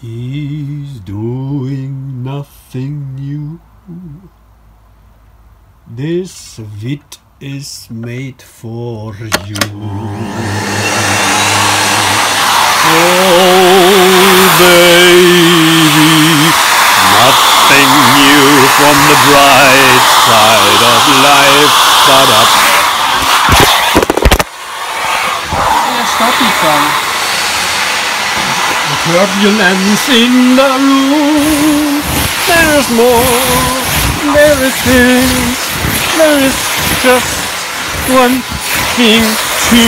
He's doing nothing new. This wit is made for you. Oh, new from the bright side of life, but up. Die Song. Turbulence in the room. There is more. There is this. There is just one thing to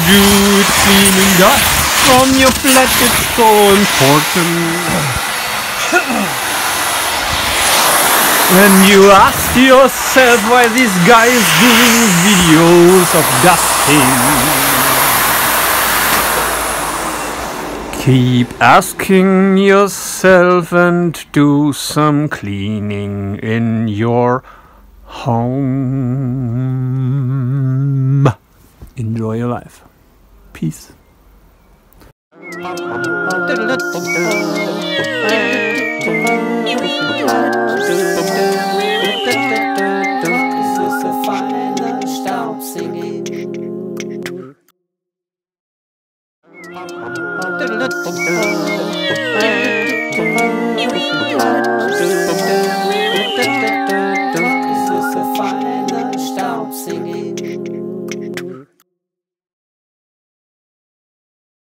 do. It's seeming that from your flat it's so important. When you ask yourself why this guy is doing videos of dusting. Keep asking yourself and do some cleaning in your home. Enjoy your life. Peace. Feine